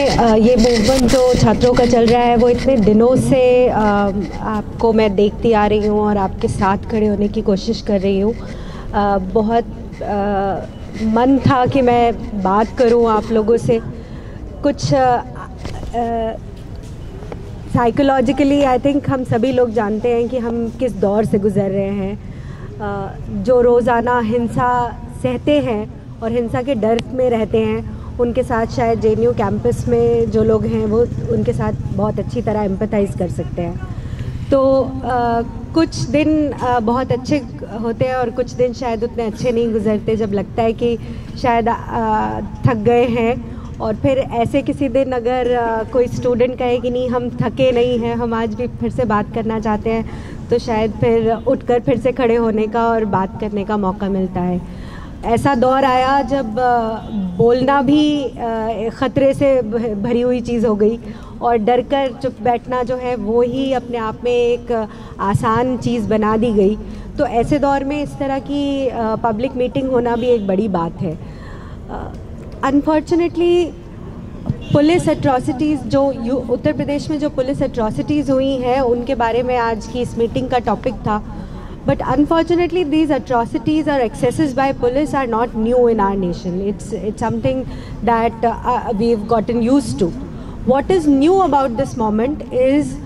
ये मूवमेंट जो छात्रों का चल रहा है, वो इतने दिनों से आपको मैं देखती आ रही हूँ और आपके साथ खड़े होने की कोशिश कर रही हूँ। बहुत मन था कि मैं बात करूँ आप लोगों से। कुछ साइकोलॉजिकली आई थिंक हम सभी लोग जानते हैं कि हम किस दौर से गुज़र रहे हैं। जो रोज़ाना हिंसा सहते हैं और हिंसा के डर में रहते हैं उनके साथ शायद जे कैंपस में जो लोग हैं वो उनके साथ बहुत अच्छी तरह एम्पथाइज़ कर सकते हैं। तो आ, कुछ दिन आ, बहुत अच्छे होते हैं और कुछ दिन शायद उतने अच्छे नहीं गुजरते जब लगता है कि शायद आ, थक गए हैं। और फिर ऐसे किसी दिन अगर आ, कोई स्टूडेंट कहे कि नहीं हम थके नहीं हैं हम आज भी फिर से बात करना चाहते हैं तो शायद फिर उठकर फिर से खड़े होने का और बात करने का मौका मिलता है। ऐसा दौर आया जब बोलना भी ख़तरे से भरी हुई चीज़ हो गई और डर कर चुप बैठना जो है वो ही अपने आप में एक आसान चीज़ बना दी गई। तो ऐसे दौर में इस तरह की पब्लिक मीटिंग होना भी एक बड़ी बात है। अनफॉर्चुनेटली पुलिस एट्रॉसिटीज़ जो उत्तर प्रदेश में जो पुलिस एट्रॉसिटीज़ हुई हैं, उनके बारे में आज की इस मीटिंग का टॉपिक था। But unfortunately, these atrocities or excesses by police are not new in our nation. It's, it's something that uh, we've gotten used to. What is new about this moment is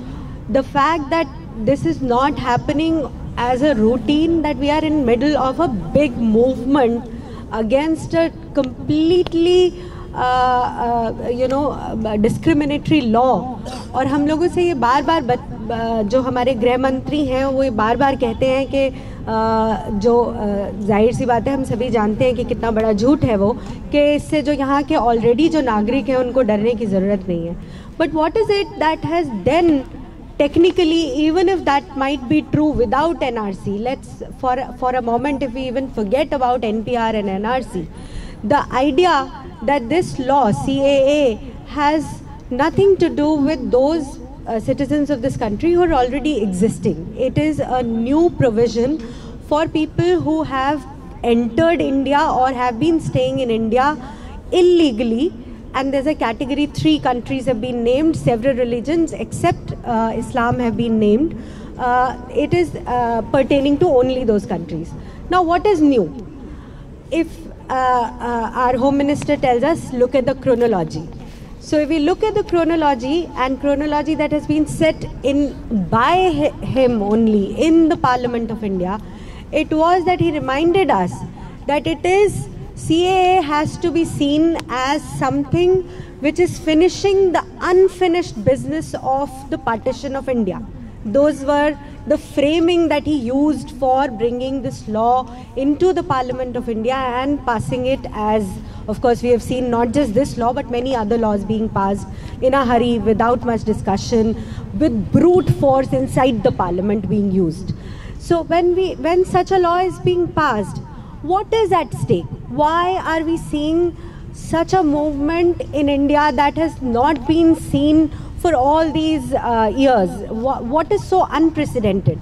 the fact that this is not happening as a routine that we are in middle of a big movement against a completely you know discriminatory law और हम लोगों से ये बार बार बत, जो हमारे गृह मंत्री हैं वो ये बार बार कहते हैं कि जो ज़ाहिर सी बात है हम सभी जानते हैं कि कितना बड़ा झूठ है वो कि इससे जो यहाँ के ऑलरेडी जो नागरिक हैं उनको डरने की ज़रूरत नहीं है। But what is it that has then technically even if that might be true without nrc let's for for a moment if we even forget about npr and nrc the idea that this law, CAA, has nothing to do with those uh, citizens of this country who are already existing. It is a new provision for people who have entered India or have been staying in India illegally. And there's a category three countries have been named, several religions except uh, Islam have been named. Uh, it is uh, pertaining to only those countries. Now, what is new? If Uh, uh, our Home Minister tells us, look at the chronology. So if we look at the chronology and chronology that has been set in by him only in the Parliament of India, it was that he reminded us that it is CAA has to be seen as something which is finishing the unfinished business of the partition of India. Those were the framing that he used for bringing this law into the Parliament of India and passing it as, of course, we have seen not just this law but many other laws being passed in a hurry without much discussion, with brute force inside the Parliament being used. So when we when such a law is being passed, what is at stake? Why are we seeing such a movement in India that has not been seen for all these uh, years. What, what is so unprecedented?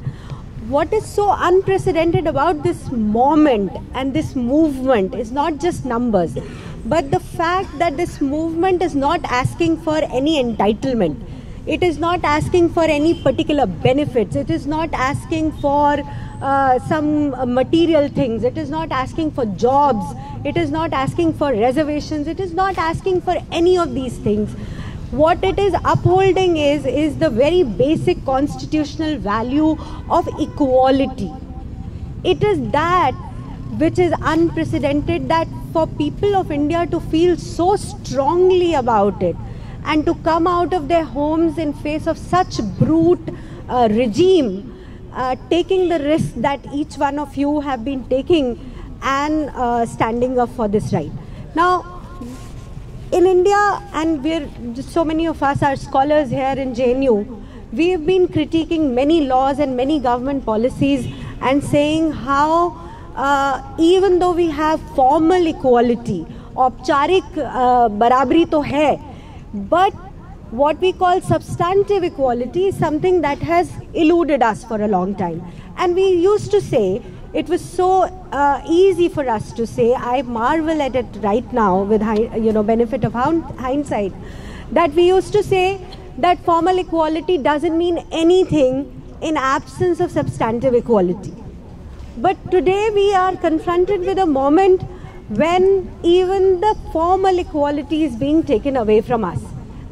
What is so unprecedented about this moment and this movement is not just numbers, but the fact that this movement is not asking for any entitlement. It is not asking for any particular benefits. It is not asking for uh, some material things. It is not asking for jobs. It is not asking for reservations. It is not asking for any of these things what it is upholding is is the very basic constitutional value of equality. It is that which is unprecedented that for people of india to feel so strongly about it and to come out of their homes in face of such brute uh, regime uh, taking the risk that each one of you have been taking and uh, standing up for this right. Now in India, and we're so many of us are scholars here in JNU, we've been critiquing many laws and many government policies and saying how, uh, even though we have formal equality, औपचारिक बराबरी तो है but what we call substantive equality is something that has eluded us for a long time. And we used to say it was so uh, easy for us to say. I marvel at it right now with you know benefit of hindsight that we used to say that formal equality doesn't mean anything in absence of substantive equality. But today we are confronted with a moment when even the formal equality is being taken away from us.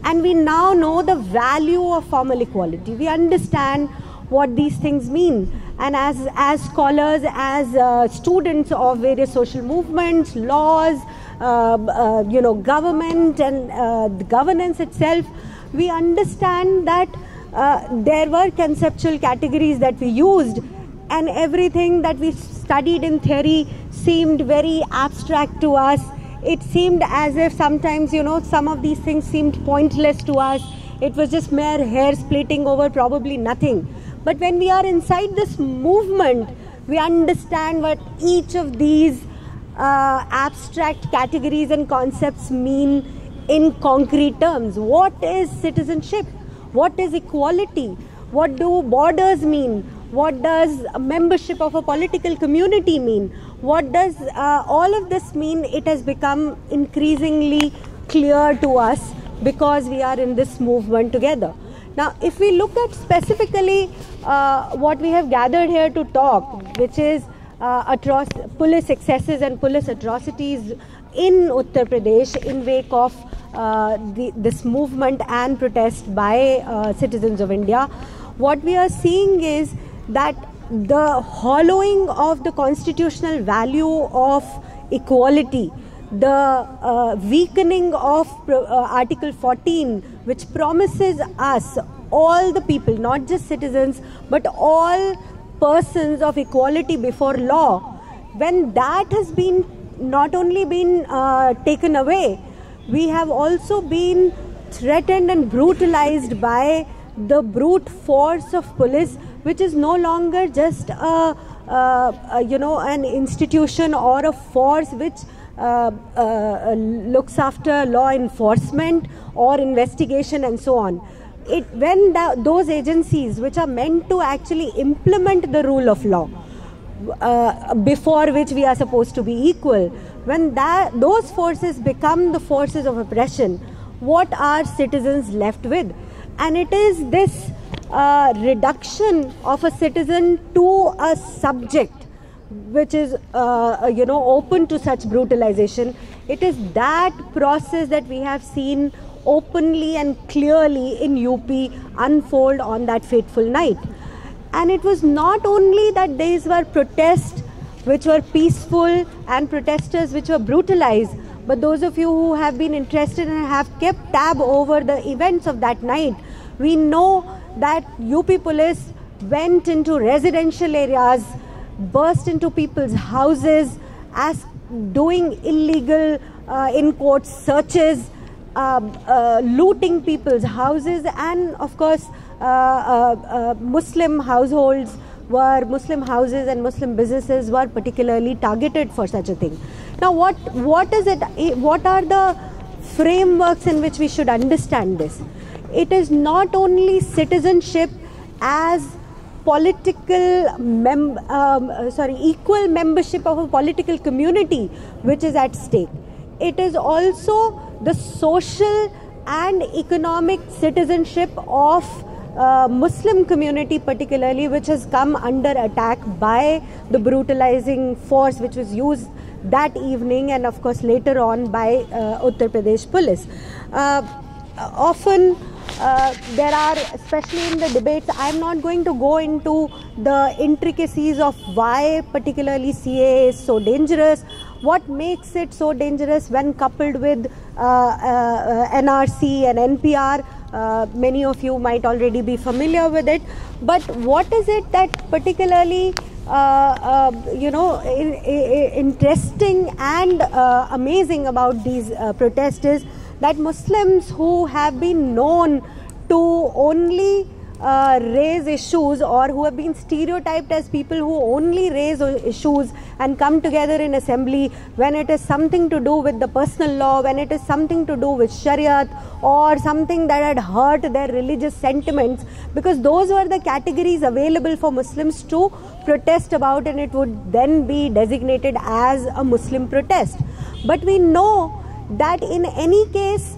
And we now know the value of formal equality. We understand what these things mean. And as, as scholars, as uh, students of various social movements, laws, uh, uh, you know, government and uh, governance itself, we understand that uh, there were conceptual categories that we used and everything that we studied in theory seemed very abstract to us. It seemed as if sometimes, you know, some of these things seemed pointless to us. It was just mere hair splitting over probably nothing. But when we are inside this movement, we understand what each of these uh, abstract categories and concepts mean in concrete terms. What is citizenship? What is equality? What do borders mean? What does membership of a political community mean? What does uh, all of this mean? It has become increasingly clear to us because we are in this movement together. Now, if we look at specifically uh, what we have gathered here to talk, which is uh, atroc- police excesses and police atrocities in Uttar Pradesh in wake of uh, the, this movement and protest by uh, citizens of India, what we are seeing is that the hollowing of the constitutional value of equality, the uh, weakening of uh, Article 14, which promises us, all the people, not just citizens, but all persons of equality before law, when that has been not only been uh, taken away, we have also been threatened and brutalized by the brute force of police which is no longer just a, a, a you know an institution or a force which uh, uh, looks after law enforcement or investigation and so on. It, when the, those agencies which are meant to actually implement the rule of law, uh, before which we are supposed to be equal, when that, those forces become the forces of oppression, what are citizens left with? And it is this uh, reduction of a citizen to a subject which is uh, you know open to such brutalization. It is that process that we have seen openly and clearly in UP unfold on that fateful night. And it was not only that these were protests which were peaceful and protesters which were brutalized but those of you who have been interested and have kept tab over the events of that night we know that UP police went into residential areas, burst into people's houses, as doing illegal, uh, in quotes, searches, uh, uh, looting people's houses, and of course, uh, uh, uh, Muslim households were Muslim houses and Muslim businesses were particularly targeted for such a thing. Now, what what is it? What are the frameworks in which we should understand this? it is not only citizenship as political mem- um, uh, sorry equal membership of a political community which is at stake. It is also the social and economic citizenship of uh, Muslim community particularly which has come under attack by the brutalizing force which was used that evening and of course later on by uh, Uttar Pradesh police. Uh, often uh, there are, especially in the debates, I'm not going to go into the intricacies of why, particularly, CA is so dangerous. What makes it so dangerous when coupled with uh, uh, NRC and NPR? Uh, many of you might already be familiar with it. But what is it that particularly uh, uh, you know, in, in, interesting and uh, amazing about these uh, protests is that Muslims who have been known to only uh, raise issues or who have been stereotyped as people who only raise issues and come together in assembly when it is something to do with the personal law, when it is something to do with Shariat or something that had hurt their religious sentiments, because those were the categories available for Muslims to protest about and it would then be designated as a Muslim protest. But we know that in any case,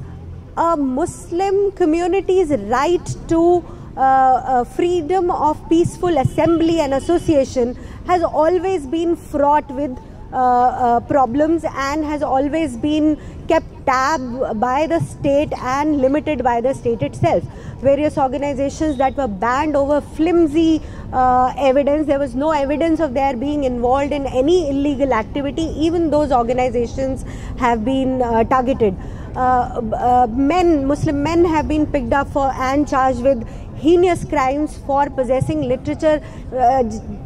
a Muslim community's right to uh, uh, freedom of peaceful assembly and association has always been fraught with uh, uh, problems and has always been kept tab by the state and limited by the state itself. Various organizations that were banned over flimsy uh, evidence, there was no evidence of their being involved in any illegal activity, even those organizations have been uh, targeted. Uh, men, Muslim men have been picked up for and charged with heinous crimes for possessing literature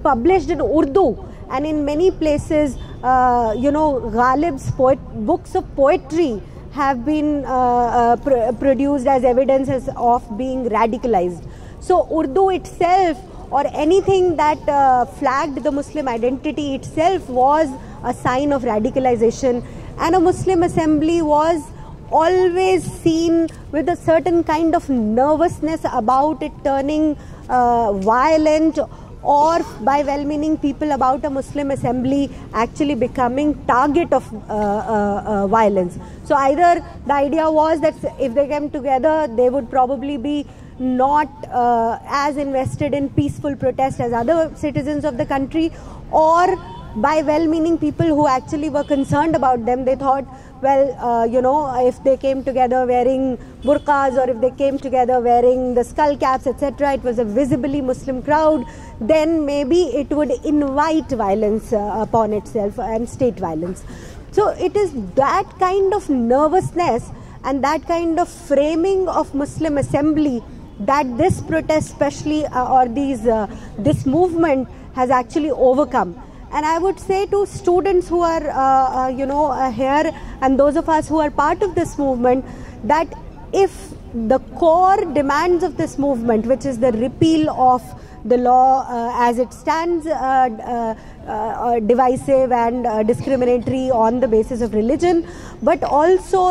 published in Urdu and in many places uh, you know, Ghalib's poet, books of poetry have been uh, uh, pr- produced as evidences of being radicalized. So, Urdu itself or anything that uh, flagged the Muslim identity itself was a sign of radicalization, and a Muslim assembly was always seen with a certain kind of nervousness about it turning uh, violent or by well-meaning people about a Muslim assembly actually becoming target of uh, uh, uh, violence. So either the idea was that if they came together, they would probably be not uh, as invested in peaceful protest as other citizens of the country, or by well-meaning people who actually were concerned about them, they thought well, uh, you know, if they came together wearing burqas or if they came together wearing the skull caps, etc., it was a visibly Muslim crowd, then maybe it would invite violence uh, upon itself and state violence. So it is that kind of nervousness and that kind of framing of Muslim assembly that this protest, especially uh, or these uh, this movement, has actually overcome and I would say to students who are, uh, uh, you know, uh, here and those of us who are part of this movement that if the core demands of this movement, which is the repeal of the law uh, as it stands, uh, uh, divisive and discriminatory on the basis of religion, but also,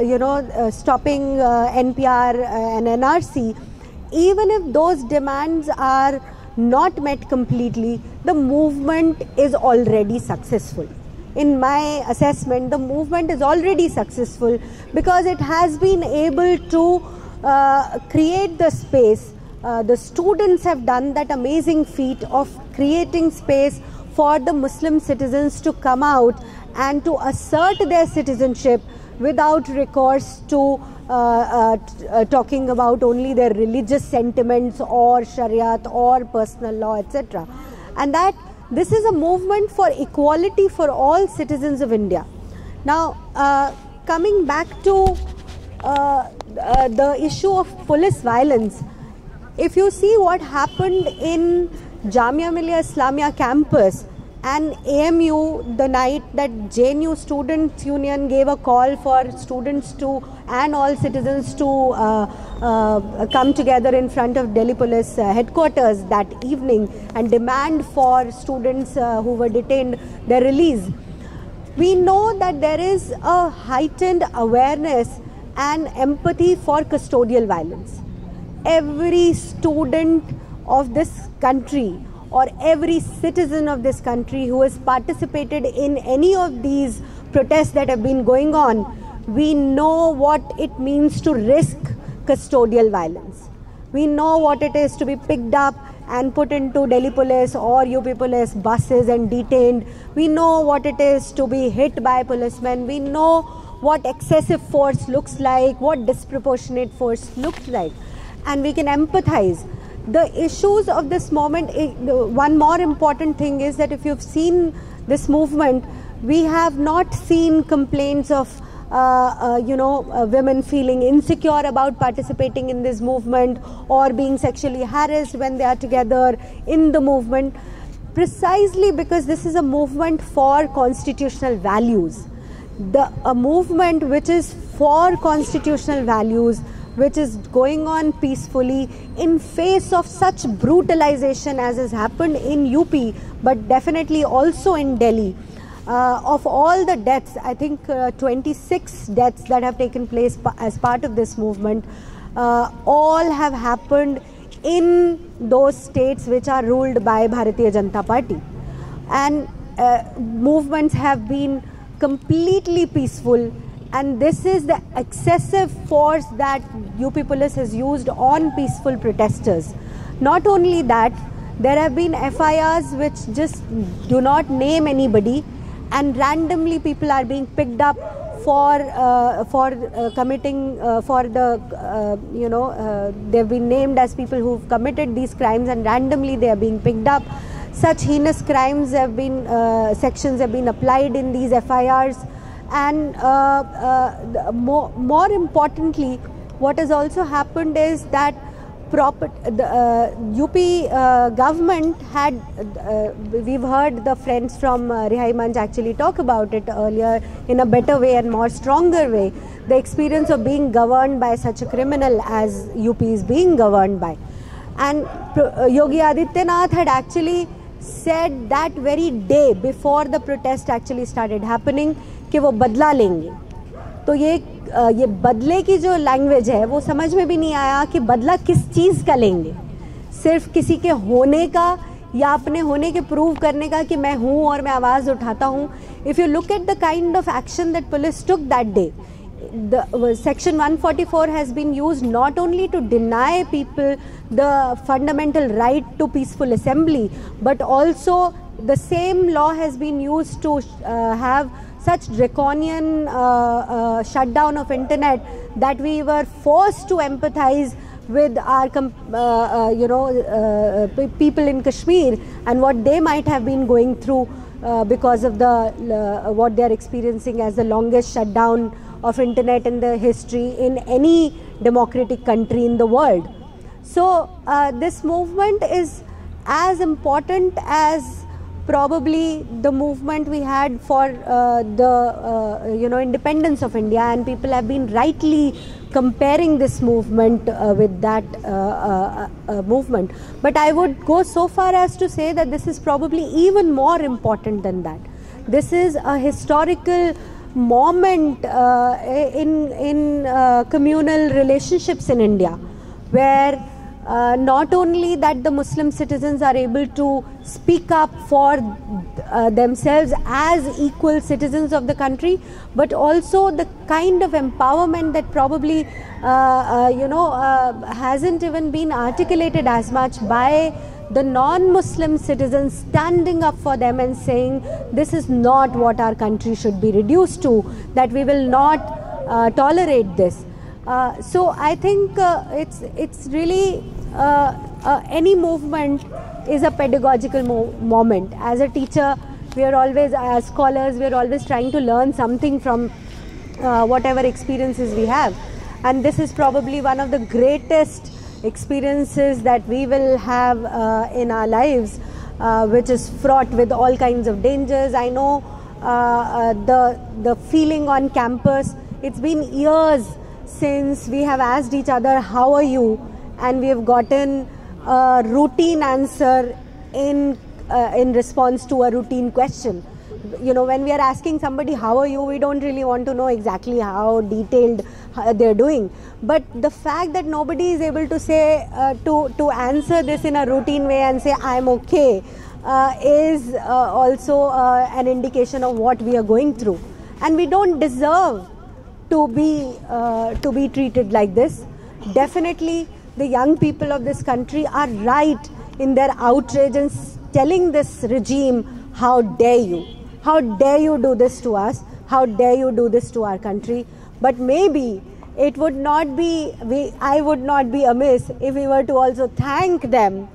you know, stopping NPR and NRC, even if those demands are not met completely, the movement is already successful. In my assessment, the movement is already successful because it has been able to uh, create the space. Uh, the students have done that amazing feat of creating space for the Muslim citizens to come out and to assert their citizenship without recourse to uh, uh, uh, talking about only their religious sentiments or Shariat or personal law, etc. And that this is a movement for equality for all citizens of India. Now, uh, coming back to uh, uh, the issue of police violence, if you see what happened in Jamia Millia Islamia campus, and AMU the night that JNU Students Union gave a call for students to and all citizens to uh, uh, come together in front of Delhi Police uh, headquarters that evening and demand for students uh, who were detained their release. We know that there is a heightened awareness and empathy for custodial violence. Every student of this country or every citizen of this country who has participated in any of these protests that have been going on, we know what it means to risk custodial violence. We know what it is to be picked up and put into Delhi police or UP police buses and detained. We know what it is to be hit by policemen. We know what excessive force looks like, what disproportionate force looks like. And we can empathize the issues of this moment, eh, one more important thing is that if you've seen this movement, we have not seen complaints of uh, uh, you know, uh, women feeling insecure about participating in this movement or being sexually harassed when they are together in the movement, precisely because this is a movement for constitutional values. The a movement which is for constitutional values which is going on peacefully in face of such brutalization as has happened in UP, but definitely also in Delhi. Uh, of all the deaths, I think uh, 26 deaths that have taken place as part of this movement, uh, all have happened in those states which are ruled by Bharatiya Janata Party. And uh, movements have been completely peaceful and this is the excessive force that UP police has used on peaceful protesters. Not only that, there have been FIRs which just do not name anybody, and randomly people are being picked up for uh, for uh, committing uh, for the uh, you know uh, they've been named as people who've committed these crimes, and randomly they are being picked up. Such heinous crimes have been uh, sections have been applied in these FIRs and uh, uh, more, more importantly what has also happened is that proper the uh, UP uh, government had uh, we've heard the friends from uh, Rihai Manch actually talk about it earlier in a better way and more stronger way. The experience of being governed by such a criminal as UP is being governed by. And uh, Yogi Adityanath had actually said that very day before the protest actually started happening कि वो बदला लेंगे। तो ये ये बदले की जो लैंग्वेज है, वो समझ में भी नहीं आया कि बदला किस चीज़ का लेंगे। सिर्फ़ किसी के होने का या अपने होने के प्रूव करने का कि मैं हूँ और मैं आवाज़ उठाता हूँ। If you look at the kind of action that police took that day the section 144 forty four has been use not only to deny people the fundamental right to peaceful assembly but also the same law has been use to have such draconian uh, uh shutdown of internet that we were forced to empathize with our uh, uh, you know people in kashmir and what they might have been going through because of the what they are experiencing as the longest shutdown of internet in the history in any democratic country in the world. So uh, this movement is as important as probably the movement we had for uh, the uh, you know independence of India and people have been rightly comparing this movement uh, with that uh, uh, uh, movement. But I would go so far as to say that this is probably even more important than that. This is a historical moment in in communal relationships in India, where uh, not only that the Muslim citizens are able to speak up for uh, themselves as equal citizens of the country, but also the kind of empowerment that probably uh, uh, you know hasn't even been articulated as much by the non-Muslim citizens standing up for them and saying this is not what our country should be reduced to, that we will not uh, tolerate this. Uh, so I think uh, it's it's really uh, any movement is a pedagogical mo moment. As a teacher, we are always as scholars we are always trying to learn something from uh, whatever experiences we have, and this is probably one of the greatest experiences that we will have uh, in our lives, uh, which is fraught with all kinds of dangers. I know the the feeling on campus. It's been years since we have asked each other, "How are you?" and we have gotten a routine answer in uh, in response to a routine question. You know when we are asking somebody how are you? we don't really want to know exactly how detailed uh, they're doing. But the fact that nobody is able to say uh, to to answer this in a routine way and say i'm okay uh, is uh, also uh, an indication of what we are going through. And we don't deserve to be uh, to be treated like this definitely the young people of this country are right in their outrage and telling this regime how dare you how dare you do this to us? How dare you do this to our country? But maybe it would not be, we, I would not be amiss if we were to also thank them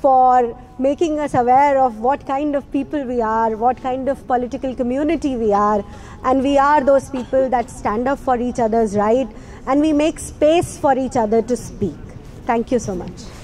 for making us aware of what kind of people we are, what kind of political community we are, and we are those people that stand up for each other's right and we make space for each other to speak. Thank you so much.